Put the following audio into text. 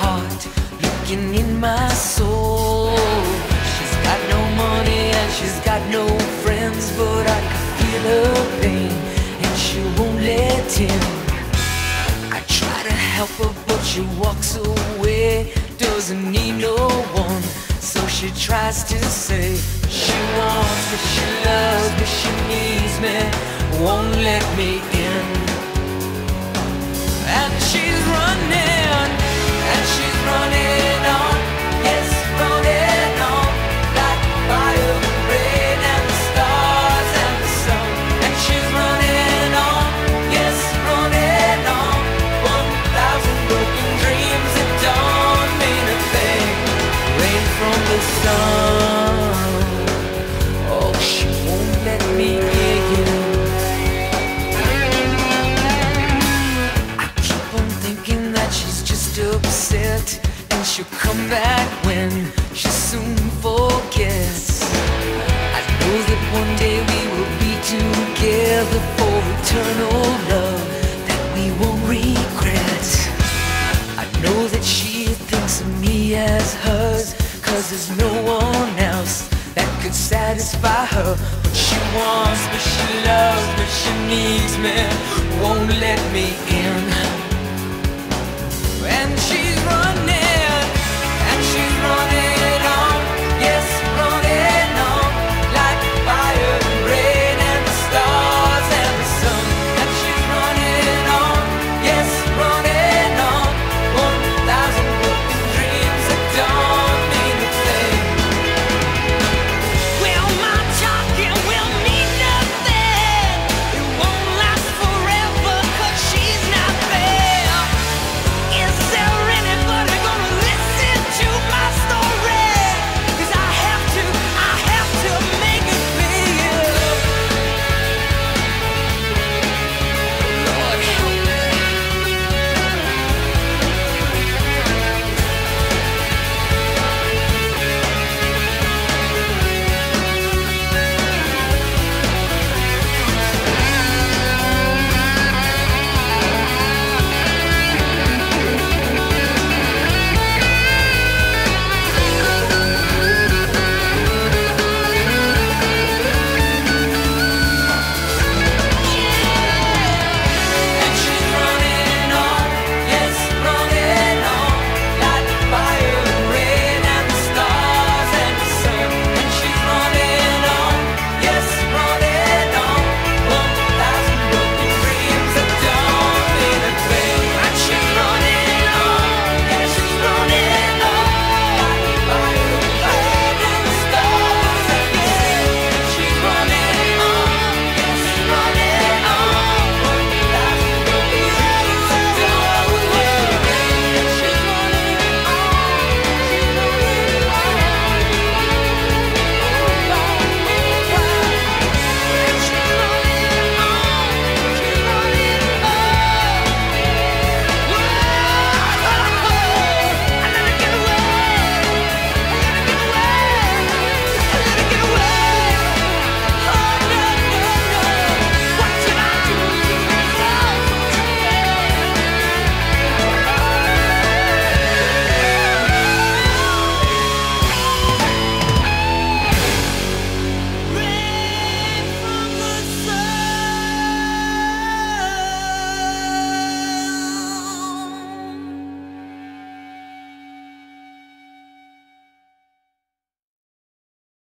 heart looking in my soul. She's got no money and she's got no friends, but I can feel her pain and she won't let in. I try to help her, but she walks away. Doesn't need no one, so she tries to say she wants me, she loves me, she needs me, won't let me in. together for eternal love that we won't regret. I know that she thinks of me as hers, cause there's no one else that could satisfy her. What she wants what she loves what she needs man, won't let me in. And she